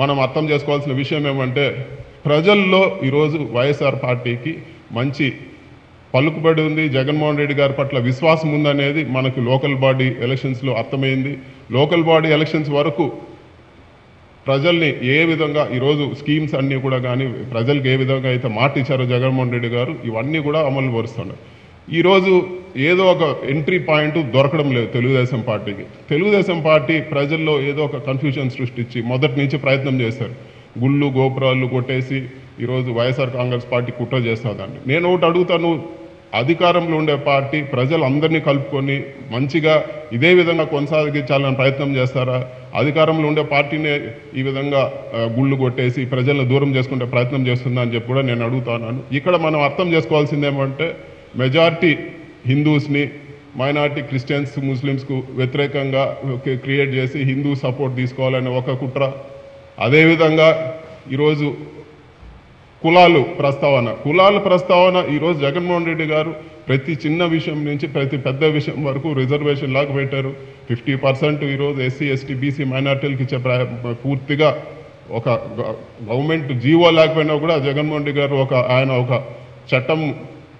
మనం అర్థం చేసుకోవాల్సిన విషయం ఏమంటే ప్రజల్లో ఈరోజు వైఎస్ఆర్ పార్టీకి మంచి పలుకుబడి ఉంది. జగన్మోహన్ రెడ్డి గారి పట్ల విశ్వాసం ఉందనేది మనకు లోకల్ బాడీ ఎలక్షన్స్లో అర్థమైంది. లోకల్ బాడీ ఎలక్షన్స్ వరకు ప్రజల్ని ఏ విధంగా ఈరోజు స్కీమ్స్ అన్నీ కూడా కానీ ప్రజలకు ఏ విధంగా అయితే మాట ఇచ్చారో జగన్మోహన్ రెడ్డి గారు ఇవన్నీ కూడా అమలు పరుస్తున్నారు. ఈరోజు ఏదో ఒక ఎంట్రీ పాయింట్ దొరకడం లేదు తెలుగుదేశం పార్టీకి. తెలుగుదేశం పార్టీ ప్రజల్లో ఏదో ఒక కన్ఫ్యూజన్ సృష్టించి మొదటి నుంచి ప్రయత్నం చేశారు. గుళ్ళు గోపురాలు కొట్టేసి ఈరోజు వైఎస్ఆర్ కాంగ్రెస్ పార్టీ కుట్ర చేస్తుందండి. నేను ఒకటి అడుగుతాను అధికారంలో ఉండే పార్టీ ప్రజలందరినీ కలుపుకొని మంచిగా ఇదే విధంగా కొనసాగించాలని ప్రయత్నం చేస్తారా? అధికారంలో ఉండే పార్టీనే ఈ విధంగా గుళ్ళు కొట్టేసి ప్రజలను దూరం చేసుకుంటే ప్రయత్నం చేస్తుందా అని చెప్పి కూడా నేను అడుగుతున్నాను ఇక్కడ మనం అర్థం చేసుకోవాల్సింది ఏమంటే మెజారిటీ హిందూస్ని మైనార్టీ క్రిస్టియన్స్ ముస్లిమ్స్కు వ్యతిరేకంగా క్రియేట్ చేసి హిందూ సపోర్ట్ తీసుకోవాలనే ఒక కుట్ర. అదేవిధంగా ఈరోజు కులాలు ప్రస్తావన. కులాల ప్రస్తావన ఈరోజు జగన్మోహన్ రెడ్డి గారు ప్రతి చిన్న విషయం నుంచి ప్రతి పెద్ద విషయం వరకు రిజర్వేషన్ లాగా పెట్టారు. ఫిఫ్టీ పర్సెంట్ ఈరోజు ఎస్సీ ఎస్టీ బీసీ మైనార్టీలకు ఇచ్చే పూర్తిగా ఒక గవర్నమెంట్ జీవో లేకపోయినా కూడా జగన్మోహన్ రెడ్డి గారు ఒక ఆయన ఒక చట్టం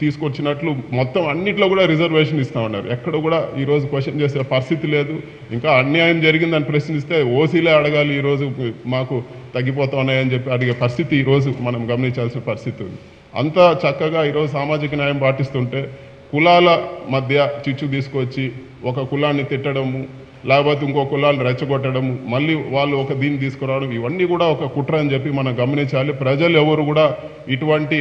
తీసుకొచ్చినట్లు మొత్తం అన్నిట్లో కూడా రిజర్వేషన్ ఇస్తా ఉన్నారు. ఎక్కడ కూడా ఈరోజు క్వశ్చన్ చేసే పరిస్థితి లేదు. ఇంకా అన్యాయం జరిగిందని ప్రశ్నిస్తే ఓసీలే అడగాలి ఈరోజు మాకు తగ్గిపోతా ఉన్నాయని చెప్పి అడిగే పరిస్థితి ఈరోజు మనం గమనించాల్సిన పరిస్థితి ఉంది. అంత చక్కగా ఈరోజు సామాజిక న్యాయం పాటిస్తుంటే కులాల మధ్య చిచ్చు తీసుకొచ్చి ఒక కులాన్ని తిట్టడము లేకపోతే ఇంకో కులాన్ని రెచ్చగొట్టడము మళ్ళీ వాళ్ళు ఒక దీన్ని తీసుకురావడం ఇవన్నీ కూడా ఒక కుట్ర అని చెప్పి మనం గమనించాలి. ప్రజలు ఎవరు కూడా ఇటువంటి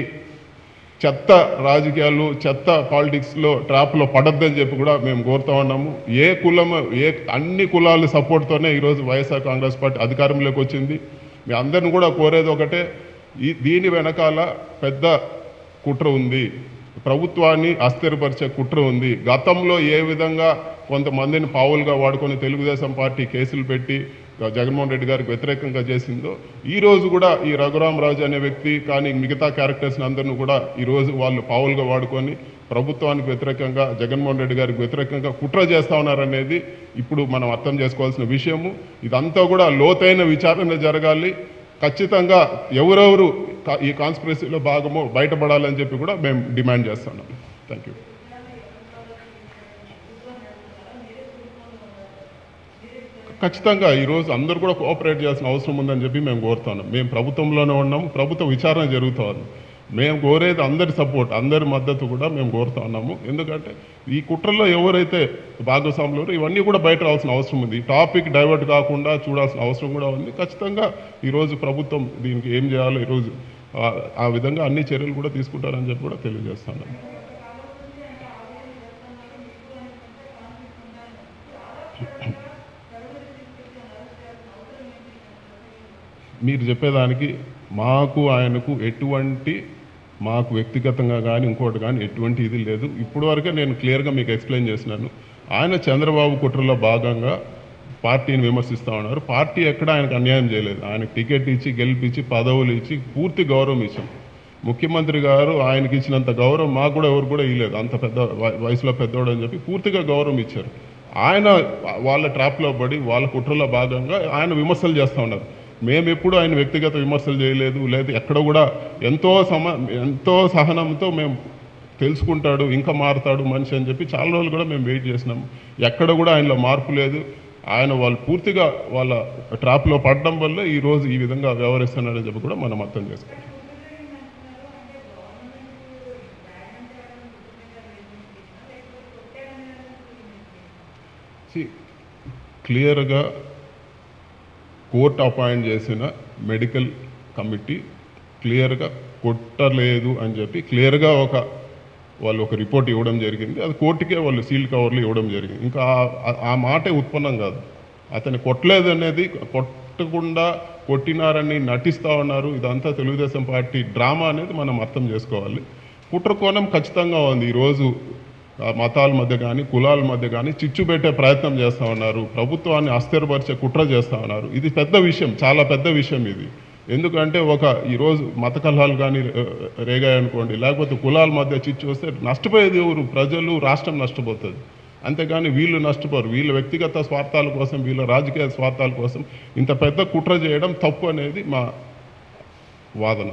చెత్త రాజకీయాలు చెత్త పాలిటిక్స్లో ట్రాప్లో పడద్దని చెప్పి కూడా మేము కోరుతా ఉన్నాము. ఏ కులం ఏ అన్ని కులాల సపోర్ట్తోనే ఈరోజు వైఎస్ఆర్ కాంగ్రెస్ పార్టీ అధికారంలోకి వచ్చింది. మీ అందరిని కూడా కోరేది ఒకటే ఈ దీని వెనకాల పెద్ద కుట్ర ఉంది. ప్రభుత్వాన్ని అస్థిరపరిచే కుట్ర ఉంది. గతంలో ఏ విధంగా కొంతమందిని పావులుగా వాడుకొని తెలుగుదేశం పార్టీ కేసులు పెట్టి జగన్మోహన్ రెడ్డి గారికి వ్యతిరేకంగా చేసిందో ఈ రోజు కూడా ఈ రఘురామరాజు అనే వ్యక్తి కానీ మిగతా క్యారెక్టర్స్ని అందరిని కూడా ఈరోజు వాళ్ళు పావులుగా వాడుకొని ప్రభుత్వానికి వ్యతిరేకంగా జగన్మోహన్ రెడ్డి గారికి వ్యతిరేకంగా కుట్ర చేస్తా ఉన్నారనేది ఇప్పుడు మనం అర్థం చేసుకోవాల్సిన విషయము. ఇదంతా కూడా లోతైన విచారణ జరగాలి. ఖచ్చితంగా ఎవరెవరు కా- ఈ కాన్స్పిరసీలో భాగమో బయటపడాలని చెప్పి కూడా మేము డిమాండ్ చేస్తున్నాం. థ్యాంక్ యూ ఖచ్చితంగా ఈరోజు అందరూ కూడా కోఆపరేట్ చేయాల్సిన అవసరం ఉందని చెప్పి మేము కోరుతున్నాం. మేము ప్రభుత్వంలోనే ఉన్నాము ప్రభుత్వ విచారణ జరుగుతూ ఉంది మేము కోరేది అందరి సపోర్ట్ అందరి మద్దతు కూడా మేము కోరుతా ఉన్నాము. ఎందుకంటే ఈ కుట్రలో ఎవరైతే భాగస్వాములు ఇవన్నీ కూడా బయట రావాల్సిన అవసరం ఉంది. టాపిక్ డైవర్ట్ కాకుండా చూడాల్సిన అవసరం కూడా ఉంది. ఖచ్చితంగా ఈరోజు ప్రభుత్వం దీనికి ఏం చేయాలో ఈరోజు ఆ- ఆ విధంగా అన్ని చర్యలు కూడా తీసుకుంటారని చెప్పి కూడా తెలియజేస్తున్నాను మీరు చెప్పేదానికి మాకు ఆయనకు ఎటువంటి మాకు వ్యక్తిగతంగా కానీ ఇంకోటి కానీ ఎటువంటి ఇది లేదు. ఇప్పుడు వరకే నేను క్లియర్గా మీకు ఎక్స్ప్లెయిన్ చేసినాను. ఆయన చంద్రబాబు కుట్రలో భాగంగా పార్టీని విమర్శిస్తూ ఉన్నారు. పార్టీ ఎక్కడ ఆయనకు అన్యాయం చేయలేదు. ఆయనకు టికెట్ ఇచ్చి గెలిపించి పదవులు ఇచ్చి పూర్తి గౌరవం ఇచ్చాం. ముఖ్యమంత్రి గారు ఆయనకి ఇచ్చినంత గౌరవం మాకు కూడా ఎవరు కూడా ఇవ్వలేదు అంత పెద్ద వయసులో పెద్దోడు అని చెప్పి పూర్తిగా గౌరవం ఇచ్చారు. ఆయన వాళ్ళ ట్రాప్లో పడి వాళ్ళ కుట్రలో భాగంగా ఆయన విమర్శలు చేస్తూ ఉన్నారు. మేము ఎప్పుడు ఆయన వ్యక్తిగత విమర్శలు చేయలేదు లేదు ఎక్కడ కూడా ఎంతో సమ ఎంతో సహనంతో మేము తెలుసుకుంటాడు ఇంకా మారుతాడు మనిషి అని చెప్పి చాలా రోజులు కూడా మేము వెయిట్ చేసినాం. ఎక్కడ కూడా ఆయనలో మార్పు లేదు. ఆయన వాళ్ళు పూర్తిగా వాళ్ళ ట్రాప్లో పడడం వల్ల ఈరోజు ఈ విధంగా వ్యవహరిస్తున్నాడని చెప్పి కూడా మనం అర్థం చేసుకోవాలి. క్లియర్గా కోర్టు అపాయింట్ చేసిన మెడికల్ కమిటీ క్లియర్గా కొట్టలేదు అని చెప్పి క్లియర్గా ఒక వాళ్ళు ఒక రిపోర్ట్ ఇవ్వడం జరిగింది. అది కోర్టుకే వాళ్ళు సీల్ కవర్లు ఇవ్వడం జరిగింది. ఇంకా ఆ- మాటే ఉత్పన్నం కాదు. అతను కొట్టలేదు అనేది కొట్టకుండా కొట్టినారని నటిస్తూ ఉన్నారు. ఇదంతా తెలుగుదేశం పార్టీ డ్రామా అనేది మనం అర్థం చేసుకోవాలి. కుట్ర కోణం ఖచ్చితంగా ఉంది. ఈరోజు మతాల మధ్య కానీ కులాల మధ్య కానీ చిచ్చు పెట్టే ప్రయత్నం చేస్తూ ఉన్నారు. ప్రభుత్వాన్ని అస్థిరపరిచే కుట్ర చేస్తూ ఉన్నారు. ఇది పెద్ద విషయం చాలా పెద్ద విషయం ఇది. ఎందుకంటే ఒక ఈరోజు మత కలహాలు కానీ రేగాయనుకోండి లేకపోతే కులాల మధ్య చిచ్చు వస్తే నష్టపోయేది ఎవరు ప్రజలు రాష్ట్రం నష్టపోతుంది. అంతేగాని వీళ్ళు నష్టపోరు. వీళ్ళ వ్యక్తిగత స్వార్థాల కోసం వీళ్ళ రాజకీయ స్వార్థాల కోసం ఇంత పెద్ద కుట్ర చేయడం తప్పు అనేది మా వాదన.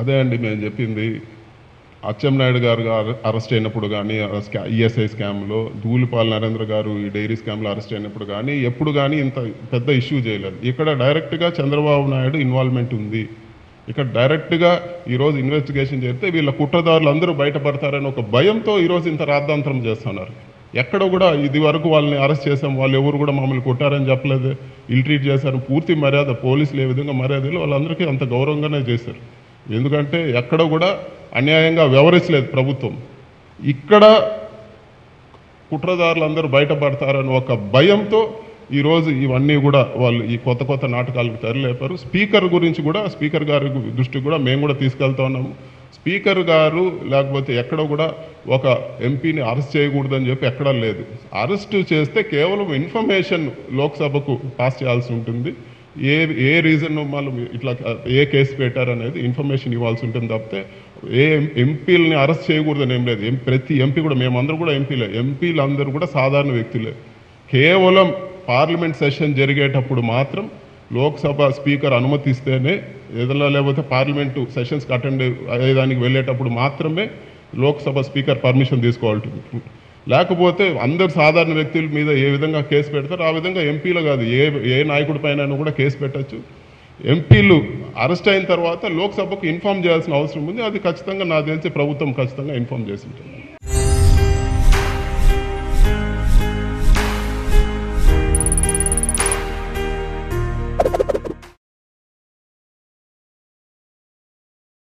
అదే అండి మేము చెప్పింది. అచ్చెన్నాయుడు గారు గారు అరెస్ట్ అయినప్పుడు కానీ ఈఎస్ఐ స్కామ్లో ధూళిపాల్ నరేంద్ర గారు ఈ డైరీ స్కామ్లో అరెస్ట్ అయినప్పుడు కానీ ఎప్పుడు కానీ ఇంత పెద్ద ఇష్యూ చేయలేదు. ఇక్కడ డైరెక్ట్గా చంద్రబాబు నాయుడు ఇన్వాల్వ్మెంట్ ఉంది. ఇక్కడ డైరెక్ట్గా ఈరోజు ఇన్వెస్టిగేషన్ చేస్తే వీళ్ళ కుట్రదారులు అందరూ బయటపడతారని ఒక భయంతో ఈరోజు ఇంత రాద్ధాంతరం చేస్తున్నారు. ఎక్కడ కూడా ఇది వరకు వాళ్ళని అరెస్ట్ చేసాం వాళ్ళు ఎవరు కూడా మమ్మల్ని కొట్టారని చెప్పలేదు. ఇల్ ట్రీట్ చేశారు. పూర్తి మర్యాద పోలీసులు ఏ విధంగా మర్యాదలు వాళ్ళందరికీ అంత గౌరవంగానే చేశారు. ఎందుకంటే ఎక్కడ కూడా అన్యాయంగా వ్యవహరించలేదు ప్రభుత్వం. ఇక్కడ కుట్రదారులందరూ బయటపడతారని ఒక భయంతో ఈరోజు ఇవన్నీ కూడా వాళ్ళు ఈ కొత్త కొత్త నాటకాలకు తెరలేపారు. స్పీకర్ గురించి కూడా స్పీకర్ గారి దృష్టికి కూడా మేము కూడా తీసుకెళ్తా ఉన్నాము. స్పీకర్ గారు లేకపోతే ఎక్కడ కూడా ఒక ఎంపీని అరెస్ట్ చేయకూడదని చెప్పి ఎక్కడా లేదు. అరెస్ట్ చేస్తే కేవలం ఇన్ఫర్మేషన్ లోక్సభకు పాస్ చేయాల్సి ఉంటుంది. ఏ ఏ రీజన్ వాళ్ళు ఇట్లా ఏ కేసు పెట్టారనేది ఇన్ఫర్మేషన్ ఇవ్వాల్సి ఉంటుంది తప్పితే ఏ ఎంపీలని అరెస్ట్ చేయకూడదని ఏం లేదు. ప్రతి ఎంపీ కూడా మేమందరూ కూడా ఎంపీలే. ఎంపీలు అందరూ కూడా సాధారణ వ్యక్తులే. కేవలం పార్లమెంట్ సెషన్ జరిగేటప్పుడు మాత్రం లోక్సభ స్పీకర్ అనుమతిస్తేనే ఏదైనా లేకపోతే పార్లమెంటు సెషన్స్కి అటెండ్ అయ్యేదానికి వెళ్ళేటప్పుడు మాత్రమే లోక్సభ స్పీకర్ పర్మిషన్ తీసుకోవాలి లేకపోతే అందరు సాధారణ వ్యక్తుల మీద ఏ విధంగా కేసు పెడతారో ఆ విధంగా ఎంపీలు కాదు. ఏ ఏ నాయకుడి పైన కూడా కేసు పెట్టచ్చు. ఎంపీలు అరెస్ట్ అయిన తర్వాత లోక్సభకు ఇన్ఫామ్ చేయాల్సిన అవసరం ఉంది. అది ఖచ్చితంగా నాకు తెలిసి ప్రభుత్వం ఖచ్చితంగా ఇన్ఫామ్ చేసి ఉంటుంది.